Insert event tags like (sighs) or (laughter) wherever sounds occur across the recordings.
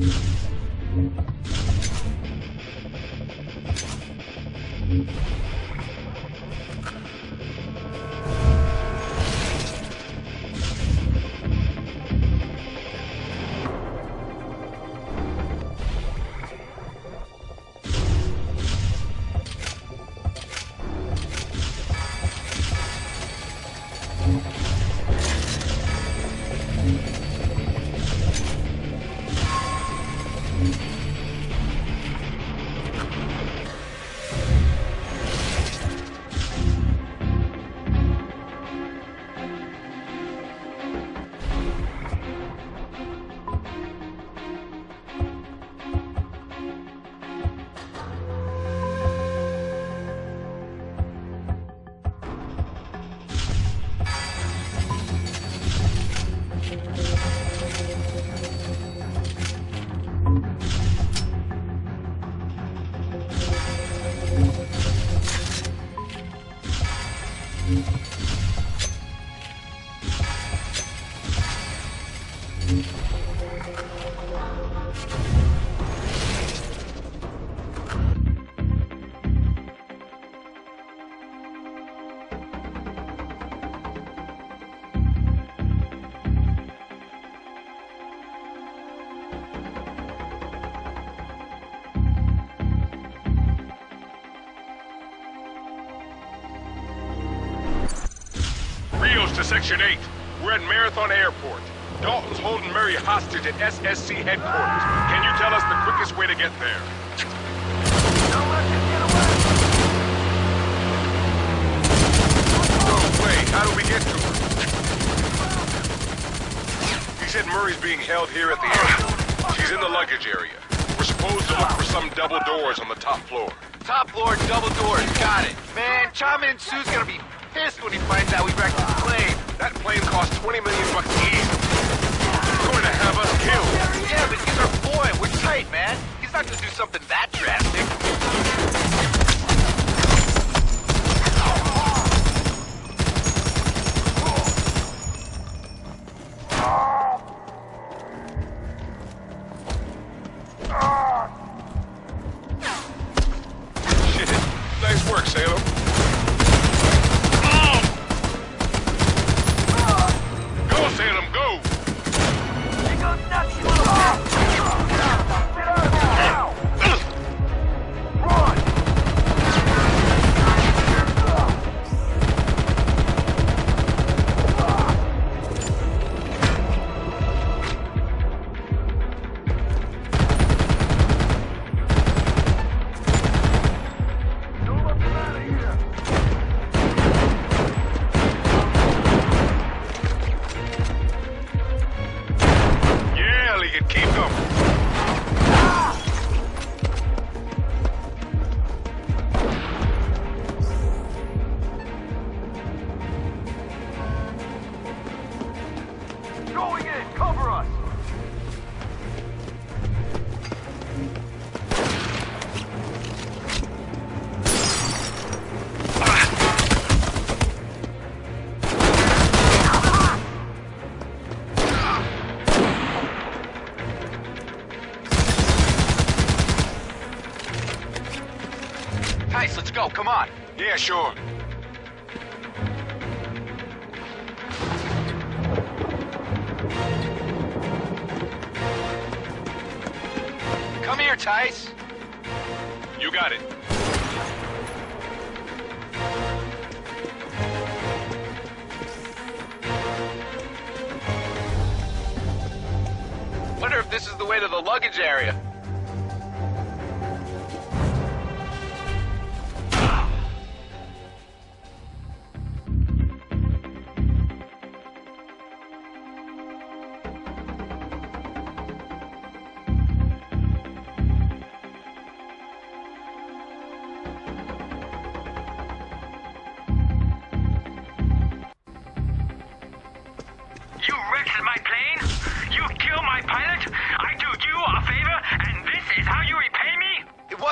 you Section 8. We're at Marathon Airport. Dalton's holding Murray hostage at SSC headquarters. Can you tell us the quickest way to get there? Oh, no way. How do we get to her? He said Murray's being held here at the airport. She's in the luggage area. We're supposed to look for some double doors on the top floor. Top floor, double doors. Got it. Man, Chaman and Sue's gonna be pissed when he finds out we wrecked his plane. That plane cost 20 million bucks each. He's going to have us killed. Yeah, but he's our boy. We're tight, man. He's not gonna do something that drastic. Go. Come on. Yeah, sure. Come here, Tice. You got it. Wonder if this is the way to the luggage area.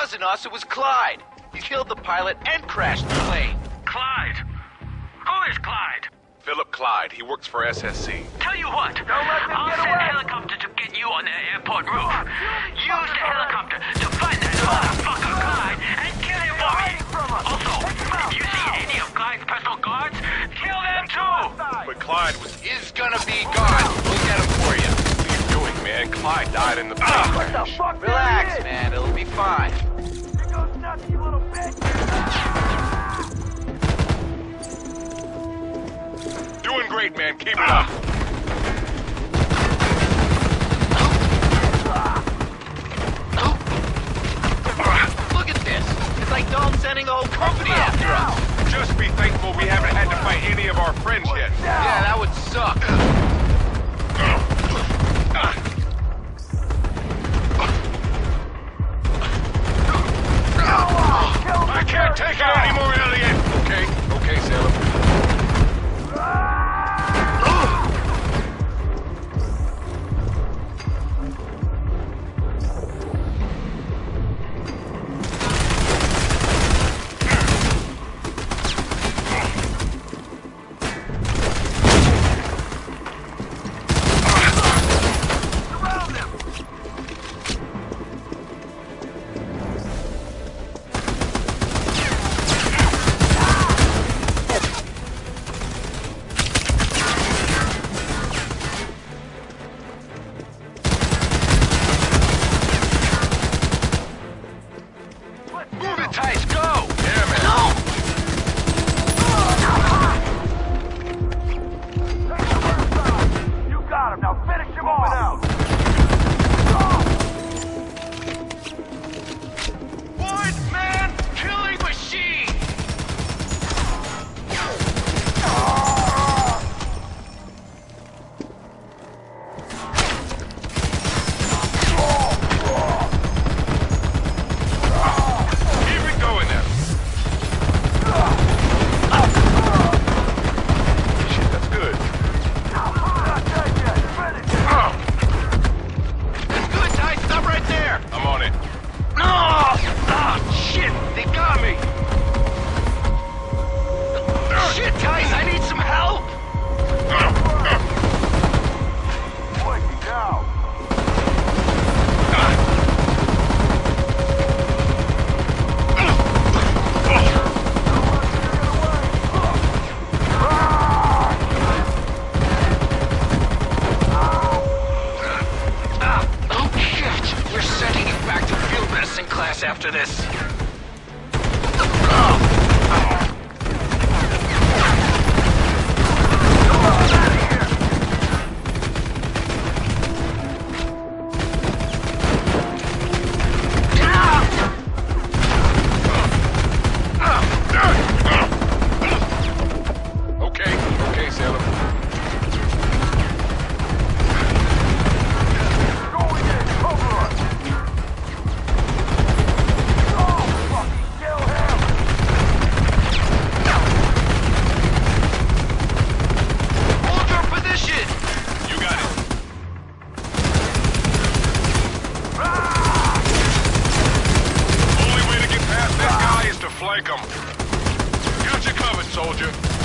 wasn't us, it was Clyde. He killed the pilot and crashed the plane. Clyde? Who is Clyde? Philip Clyde. He works for SSC. Tell you what. Don't let them I'll send away. helicopter to get you on the airport roof. On, Use the helicopter to find that motherfucker Clyde and kill him for me. Also, if you see any of Clyde's personal guards, kill them too. But Clyde was is gonna be gone. We'll get him for you. What are you doing, man? Clyde died in the plane uh, What the fuck? Relax, man. It'll be fine up, you little bitch! Doing great, man. Keep it up. Look at this. It's like Dom sending the whole company after us. Just be thankful we haven't had to fight any of our friends yet. Yeah, that would suck. Ah. Take out! Any more Elliot? tight. Go! Take them. Got you covered, soldier.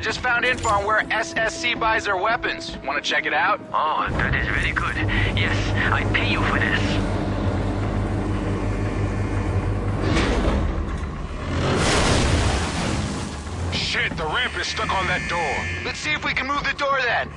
I just found info on where SSC buys their weapons. Want to check it out? Oh, that is very good. Yes, I pay you for this. Shit, the ramp is stuck on that door. Let's see if we can move the door then.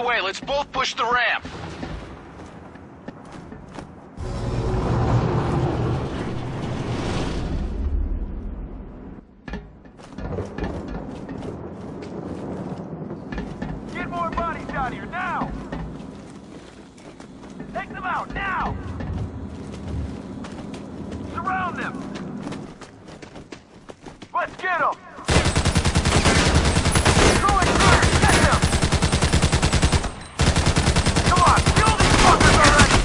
The out way. Let's both push the ramp. Get more bodies down here, now! Take them out, now! Surround them! Let's get them! Going first, get them! Come on, kill these fuckers already!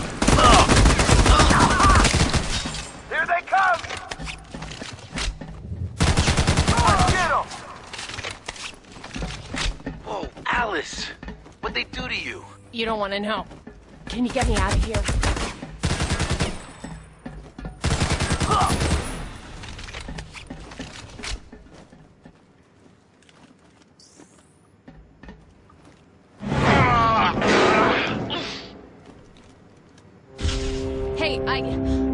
Here they come! Let's get them! Alice, what'd they do to you? Don't want to know. Can you get me out of here? Hey, I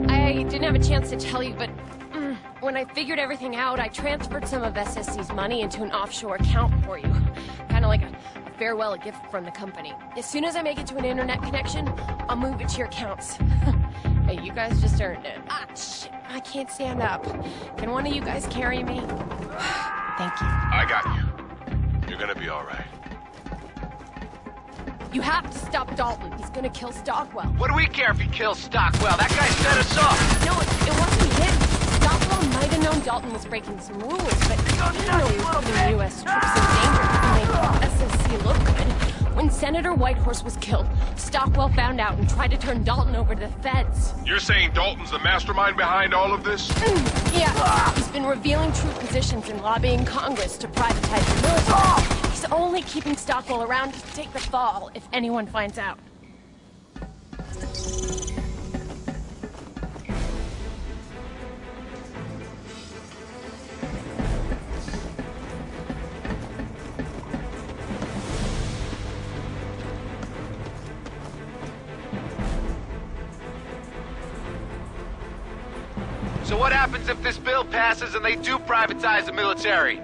I didn't have a chance to tell you, but mm, when I figured everything out, I transferred some of SSC's money into an offshore account for you. Kind of like a farewell gift from the company. As soon as I make it to an internet connection, I'll move it to your accounts. (laughs) hey, you guys just earned it. Ah, shit, I can't stand up. Can one of you guys carry me? (sighs) Thank you. I got you. You're gonna be all right. You have to stop Dalton. He's gonna kill Stockwell. What do we care if he kills Stockwell? That guy set us up. No, it, it wasn't him. Stockwell might have known Dalton was breaking some rules, but he didn't know he was putting U.S. troops in danger to make SSC look good. When Senator Whitehorse was killed, Stockwell found out and tried to turn Dalton over to the feds. You're saying Dalton's the mastermind behind all of this? Hmm, yeah, he's been revealing true positions and lobbying Congress to privatize the military. He's only keeping Stockwell around to take the fall if anyone finds out. What happens if this bill passes and they do privatize the military?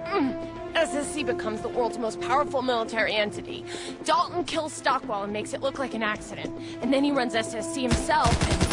SSC becomes the world's most powerful military entity. Dalton kills Stockwell and makes it look like an accident. And then he runs SSC himself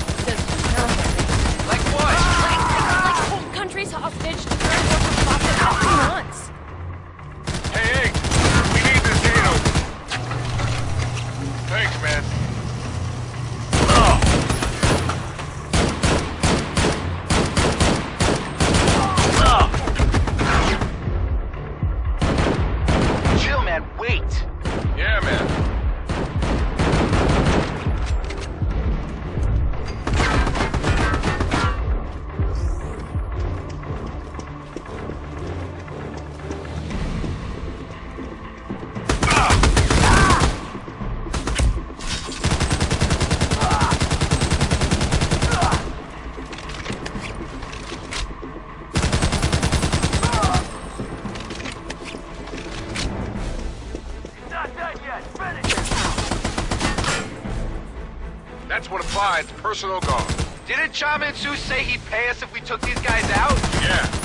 That's what applies personal guard. Didn't Chaman Su say he'd pay us if we took these guys out? Yeah,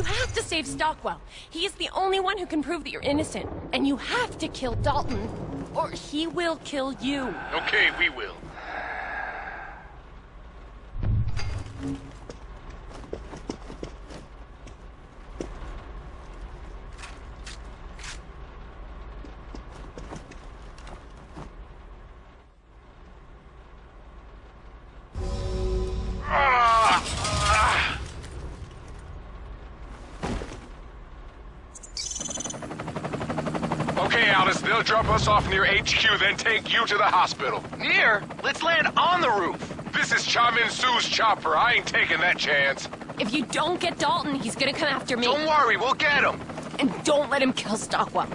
you have to save Stockwell. He is the only one who can prove that you're innocent. And you have to kill Dalton, or he will kill you. Okay, we will. Alice, they'll drop us off near HQ, then take you to the hospital. Near? Let's land on the roof. This is Chamin Su's chopper. I ain't taking that chance. If you don't get Dalton, he's gonna come after me. Don't worry, we'll get him. And don't let him kill Stockwell.